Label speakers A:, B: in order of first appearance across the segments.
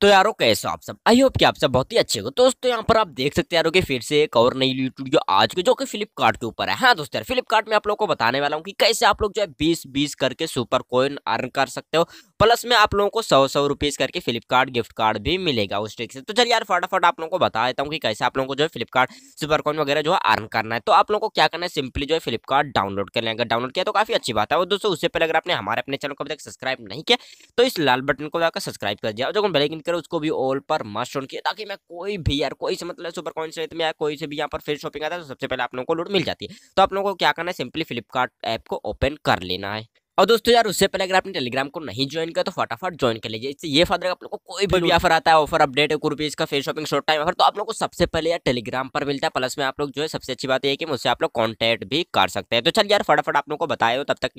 A: तो यारो, कैसे आप सब? आई होप कि आप सब बहुत ही अच्छे हो। दोस्तों, यहाँ पर आप देख सकते हैं यारो कि फिर से एक और नई वीडियो आज के जो कि फ्लिपकार्ट के ऊपर है। हाँ दोस्तों यार फ्लिपकार्ट में आप लोगों को बताने वाला हूँ कि कैसे आप लोग जो है बीस बीस करके सुपर कोइन अर्न कर सकते हो। प्लस में आप लोगों को सौ सौ रुपीज़ करके फ्लिपकार्ट गिफ्ट कार्ड भी मिलेगा उस ट्रिक से। तो चलिए यार, फटाफट आप लोगों को बता देता हूँ कि कैसे आप लोगों को जो है फ्लिपकार्ट सुपर कॉइन वगैरह जो है अर्न करना है। तो आप लोगों को क्या करना है, सिंपली जो है फ्लिपकार्ट डाउनलोड कर लेंगे डाउनलोड किया तो काफ़ी अच्छी बात है। और दोस्तों, उससे पहले अगर आपने हमारे अपने चैनल को अभी तक सब्सक्राइब नहीं किया तो इस लाल बटन को जाकर सब्सक्राइब कर दिया। जो बेलाइकन करो, उसको भी ऑल पर मस्ट ऑन किया ताकि मैं कोई भी यार, कोई से मतलब सुपर कॉइन से में कोई से भी यहाँ पर फिर शॉपिंग आता है तो सबसे पहले आप लोगों को लूट मिल जाती है। तो आप लोगों को क्या करना है, सिंपली फ्लिपकार्ट ऐप को ओपन कर लेना है। और दोस्तों यार उससे पहले अगर आपने टेलीग्राम को नहीं ज्वाइन किया तो फटाफट ज्वाइन कर लीजिए। इससे ये फ़ायदा आप लोग को कोई भी ऑफ़र आता है ऑफ़र अपडेट है रुपीज़ का face shopping short time offer तो आप लोग को सबसे पहले यार टेलीग्राम पर मिलता है। प्लस में आप लोग जो है सबसे अच्छी बात है कि मुझसे आप लोग कॉन्टैक्ट भी कर सकते हैं। तो चल यार फटाफट आप लोग को बताए हो तब तक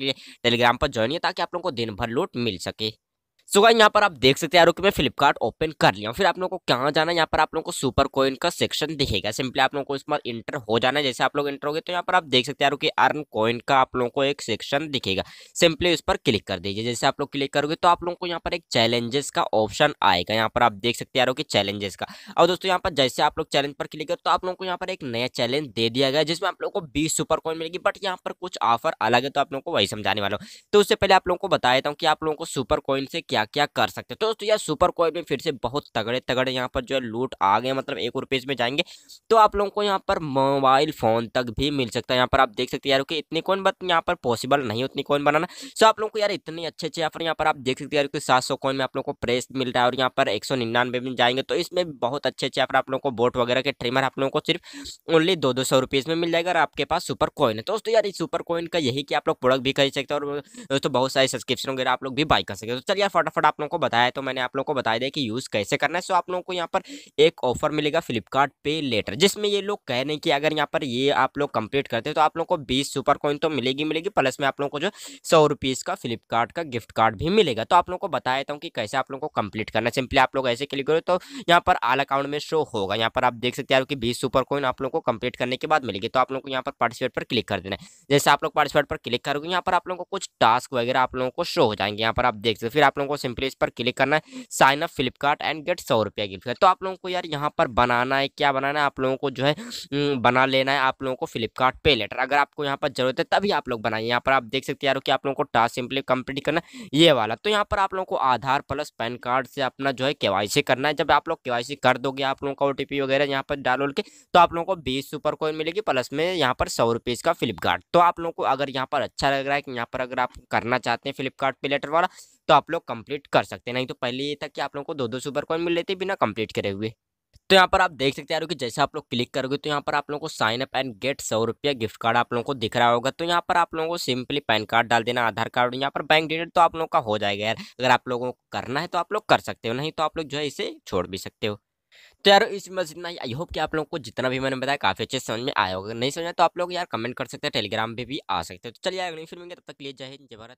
A: टेलीग्राम पर ज्वाइन है ताकि आप लोग को दिन भर लूट मिल सके। सो गाइस यहाँ पर आप देख सकते हैं कि मैं फ्लिपकार्ट ओपन कर लिया फिर आप लोगों को कहाँ जाना है यहाँ पर आप लोगों को सुपर कोइन का सेक्शन दिखेगा सिंपली आप लोगों को इसमें इंटर हो जाना है जैसे आप लोग इंटर हो गए तो यहाँ पर आप देख सकते हैं कि अर्न कोइन का आप लोगों को एक सेक्शन दिखेगा सिंपली उस पर क्लिक कर दीजिए जैसे आप लोग क्लिक करोगे तो आप लोगों को यहाँ पर एक चैलेंजेस का ऑप्शन आएगा यहाँ पर आप देख सकते हैं कि चैलेंजेस का और दोस्तों यहाँ पर जैसे आप लोग चैलेंज पर क्लिक करो तो आप लोगों को यहाँ पर एक नया चैलेंज दे दिया गया जिसमें आप लोगों को बीस सुपर कॉइन मिलेगी बट यहाँ पर कुछ ऑफ़र अलग है तो आप लोगों को वही समझाने वाला हूँ तो उससे पहले आप लोगों को बता देता हूँ कि आप लोगों को सुपर कॉइन से क्या क्या क्या कर सकते तो दोस्तों, यार, सुपर कॉइन में फिर से बहुत तगड़े तगड़े यहाँ पर जो है लूट आ गए मतलब एक रुपीज़ में जाएँगे। तो आप लोगों को यहाँ पर मोबाइल फ़ोन तक भी मिल सकता है। यहाँ पर आप देख सकते हैं यार, कि इतनी कौन बात, यहाँ पर पॉसिबल नहीं उतनी कौन बनाना। सो आप लोगों को यार इतने अच्छे अच्छे यहाँ पर यहाँ पर आप देख सकते हैं यार, कि सात सौ कॉइन में आप लोगों को प्रेस मिल रहा है और यहाँ पर एक सौ निन्यानवे में जाएँगे। तो इसमें बहुत अच्छे अच्छे यहाँ पर आप लोगों को, बोट वगैरह के ट्रिमर आप लोगों को सिर्फ़ ओनली दो दो सौ रुपीज़ में मिल जाएगा और आपके पास सुपर कॉइन है। तो दोस्तों यार सुपर कॉइन का यही कि आप लोग प्रोडक्ट भी खरीद सकते हैं और, दोस्तों, बहुत सारे सब्सक्रिप्शन वगैरह आप लोग भी बाई कर सकते हैं। तो चलिए फटाफट आप लोगों को बताया तो मैंने आप लोगों को बताया दिया कि यूज़ कैसे करना है सो आप लोगों को यहाँ पर एक ऑफ़र मिलेगा फ्लिपकार्ट पे लेटर जिसमें ये लोग कह रहे हैं कि अगर यहाँ पर ये आप लोग कंप्लीट करते हैं तो आप लोगों को बीस सुपर कॉइन तो मिलेगी मिलेगी प्लस में आप लोगों को जो सौ रुपीज़ का फ्लिपकार्ट का गिफ्ट कार्ड भी मिलेगा तो आप लोगों को बता देता हूँ कि कैसे आप लोगों को कंप्लीट करना सिंपली आप लोग ऐसे क्लिक करो तो यहाँ पर आल अकाउंट में शो होगा यहाँ पर आप देख सकते हैं कि बीस सुपर कॉइन आप लोगों को कंप्लीट करने के बाद मिलेगी तो आप लोगों को यहाँ पर पार्टिसिपेट पर क्लिक कर देना है जैसे आप लोग पार्टिसिपेट पर क्लिक करोगे यहाँ पर आप लोगों को कुछ टास्क वगैरह आप लोगों को शो हो जाएँगे यहाँ पर आप देख सकते फिर आप लोगों को सिंपली इस पर क्लिक करना है, sign up Flipkart and get सौ रुपया गिफ्ट तो आप लोगों को यार यहाँ पर बनाना है, क्या बनाना है, आप लोगों को जो है बना लेना है, आप लोगों को फ्लिपकार्ट पे लेटर। अगर आपको यहाँ पर ज़रूरत है, तभी आप लोग बनाइए। यहाँ पर आप देख सकते हैं यार कि आप लोगों को टास्क सिंपली कंप्लीट करना ये वाला। तो यहाँ पर आप लोगों को आधार प्लस पैन कार्ड से अपना जो है के करना है। जब आप लोग के कर दोगे, आप लोगों का ओ वगैरह यहाँ पर डाल के तो आप लोगों को बीस सुपर कोइन मिलेगी प्लस में यहाँ पर सौ रुपीज़ का फ्लिपकार्ट। तो आप लोगों को अगर यहाँ पर अच्छा लग रहा है कि यहाँ पर अगर आप करना चाहते हैं फ्लिपकार्ट पे लेटर वाला तो आप लोग कंप्लीट कर सकते हैं। नहीं तो पहले ये था कि आप लोगों को दो दो सुपर कॉइन मिल लेते बिना कंप्लीट करे हुए। तो यहाँ पर आप देख सकते हैं कि जैसे आप लोग क्लिक करोगे तो यहाँ पर आप लोगों को साइन अप एंड गेट सौ रुपया गिफ्ट कार्ड आप लोगों को दिख रहा होगा। तो यहाँ पर आप लोगों को सिंपली पैन कार्ड डाल देना, आधार कार्ड, यहाँ पर बैंक डिटेल तो आप लोगों का हो जाएगा यार। अगर आप लोगों को करना है तो आप लोग कर सकते हो, नहीं तो आप लोग जो है इसे छोड़ भी सकते हो। तो यार इस मस्जिद में आई होप कि आप लोगों को जितना भी मैंने बताया काफ़ी अच्छे समझ में आया होगा। नहीं समझा तो आप लोग यार कमेंट कर सकते हैं, टेलीग्राम पे भी आ सकते हैं। तो चलिए अगली फ़िल्म तब तक लिए जय हिंद, जय भारत।